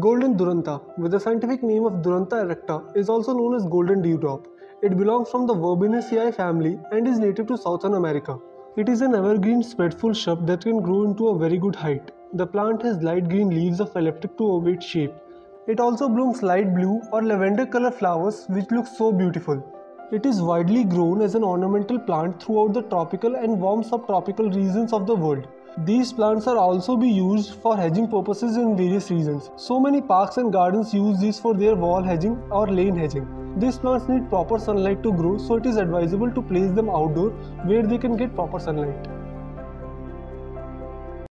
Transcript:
Golden Duranta, with the scientific name of Duranta erecta, is also known as golden dewdrop. It belongs from the Verbenaceae family and is native to Southern America. It is an evergreen spreadful shrub that can grow into a very good height. The plant has light green leaves of elliptic to ovate shape. It also blooms light blue or lavender color flowers which look so beautiful. It is widely grown as an ornamental plant throughout the tropical and warm subtropical regions of the world. These plants are also be used for hedging purposes in various regions. So many parks and gardens use these for their wall hedging or lane hedging. These plants need proper sunlight to grow so it is advisable to place them outdoor where they can get proper sunlight.